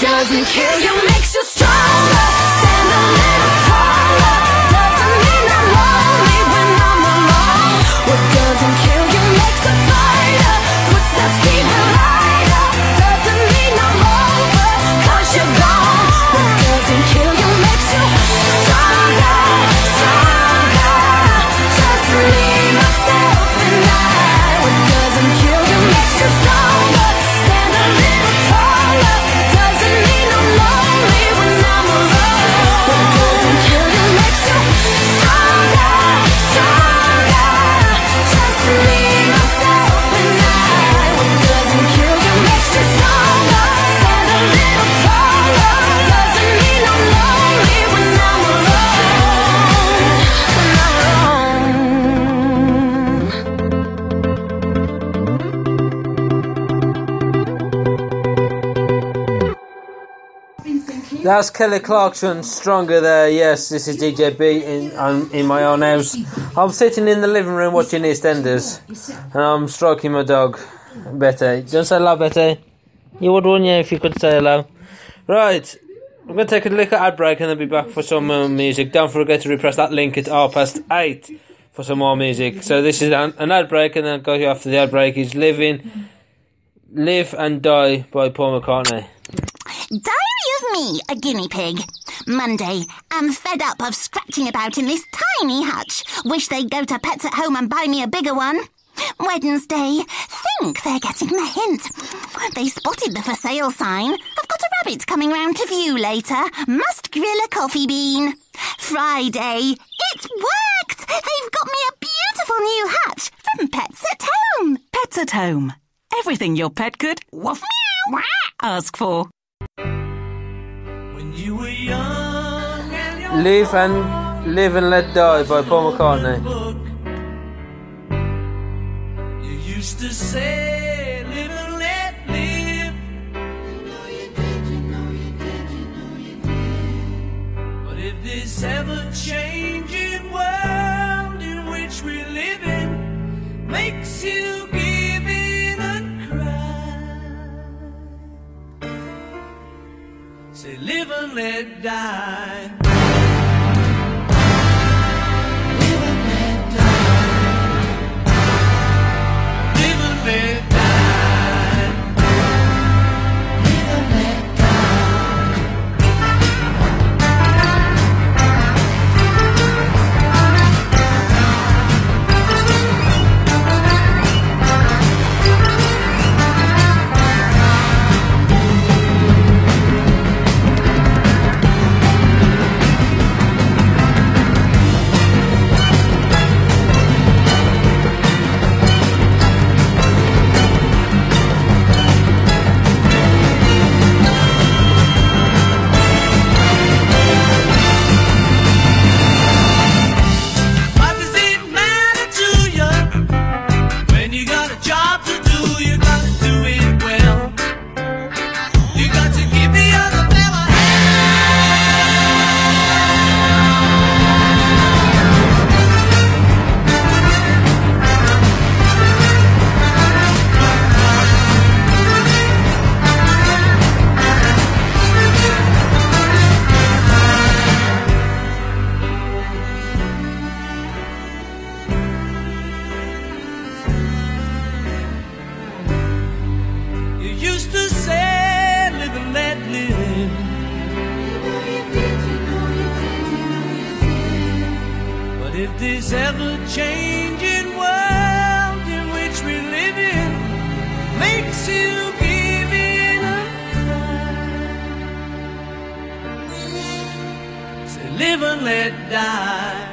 Doesn't kill you That's Kelly Clarkson, stronger there. Yes, this is DJ B in I'm in my own house. I'm sitting in the living room watching EastEnders, and I'm stroking my dog, Betty. Just say hello, Betty. You would, wouldn't you, if you could say hello? Right, I'm going to take a look at ad break and then be back for some more music. Don't forget to repress that link at half past eight for some more music. So this is an, an ad break, and then go after the ad break is Living, Live and Die by Paul McCartney. Diary of me, a guinea pig. Monday. I'm fed up of scratching about in this tiny hutch. Wish they'd go to Pets at Home and buy me a bigger one. Wednesday. Think they're getting the hint. They spotted the for sale sign. I've got a rabbit coming round to view later. Must grill a coffee bean. Friday. It worked! They've got me a beautiful new hutch from Pets at Home. Pets at home. Everything your pet could woof, meow, ask for. Live and Live and Let Die by Paul McCartney. you used to say, live and let live. But if this ever and live and let die.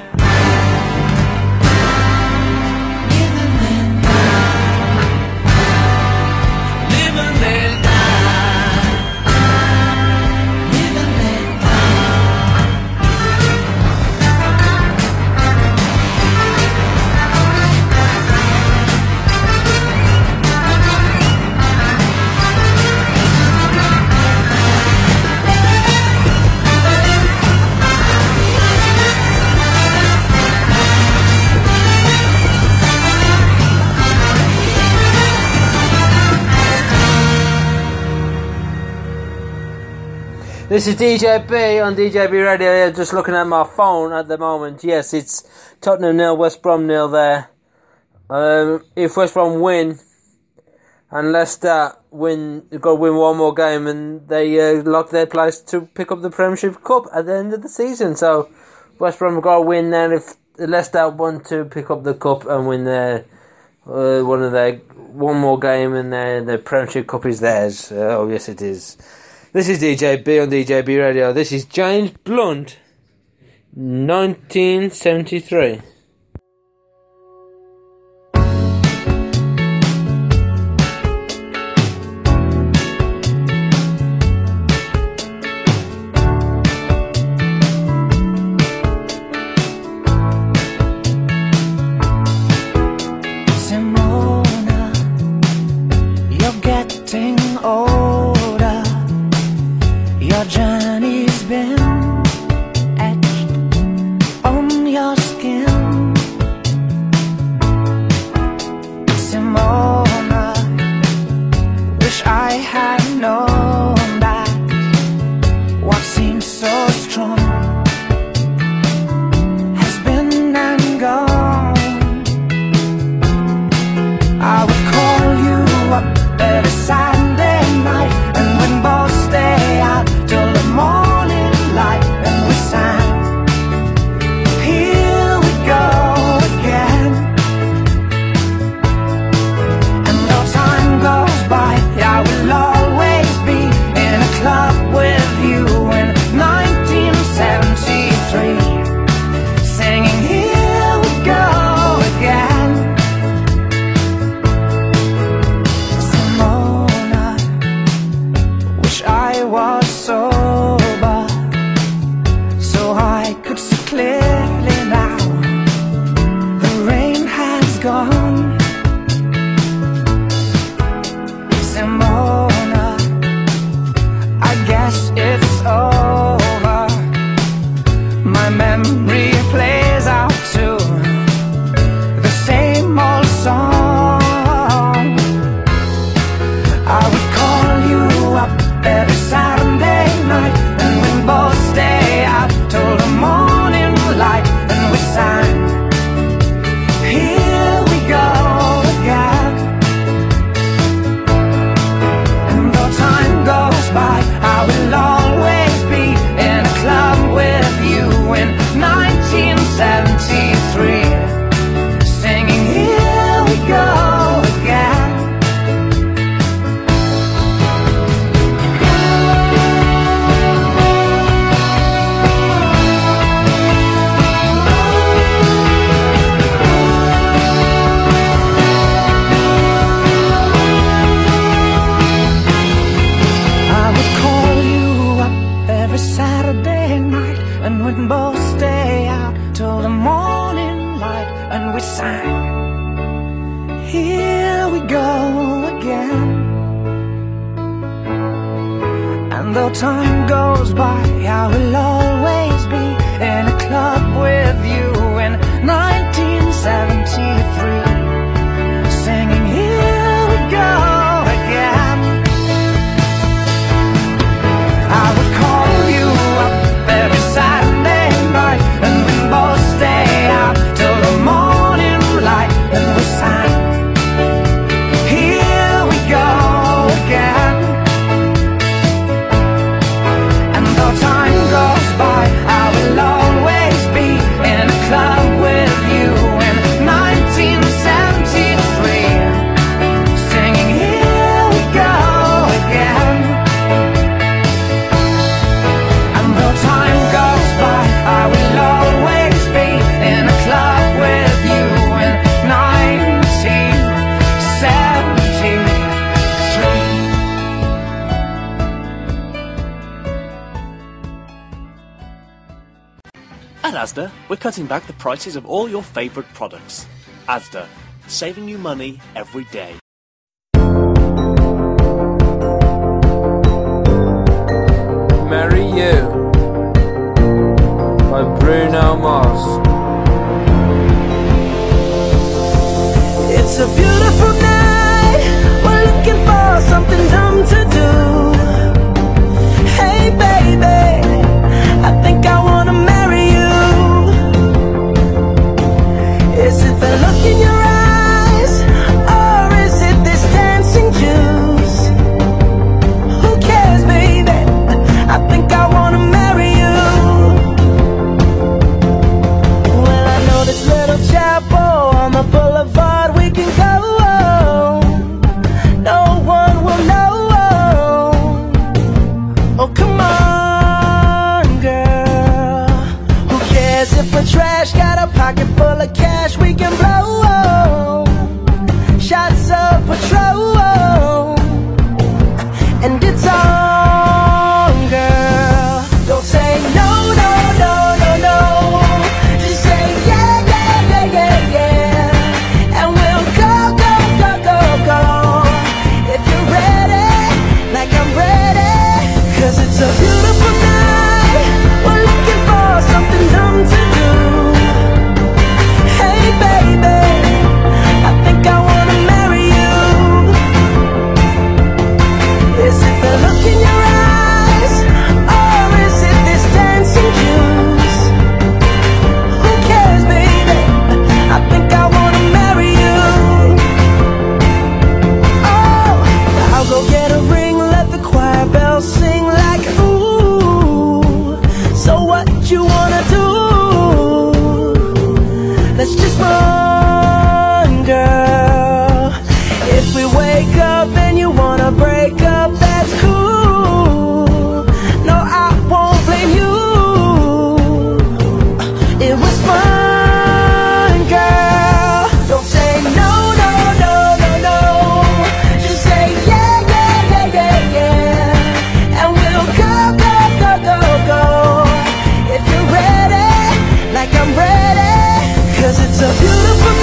This is DJB on DJB Radio. Just looking at my phone at the moment. Yes, it's Tottenham nil, West Brom nil there. Um, if West Brom win and Leicester win, got to win one more game and they uh, lock their place to pick up the Premiership Cup at the end of the season. So West Brom got to win then if Leicester want to pick up the cup and win their uh, one of their one more game and their the Premiership Cup is theirs. Uh, oh yes, it is. This is DJB on DJB Radio. This is James Blunt, 1973. Journey's Here we go again. And though time goes by I will always be in a club with you in 1973 Asda, we're cutting back the prices of all your favourite products. Asda, saving you money every day. Marry You by Bruno Mars. It's a beautiful a beautiful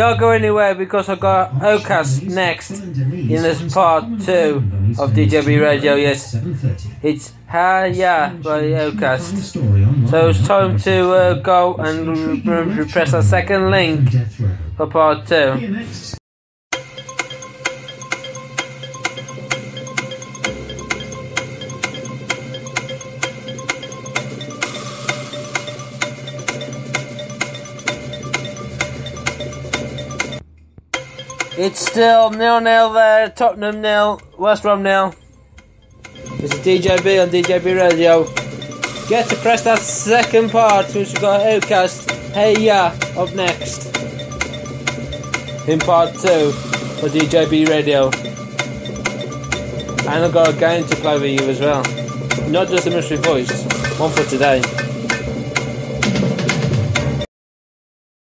Don't go anywhere because I've got OutKast next in this part two of DJB Radio. Yes, it's Hey Ya by OutKast. So it's time to uh, go and press the second link for part two. It's still nil nil there. Tottenham nil, West Brom nil. This is DJB on DJB Radio. Get to press that second part, which we've got OutKast. Hey ya, up next. In part two for DJB Radio. And I've got a game to play with you as well. Not just a mystery voice, one for today.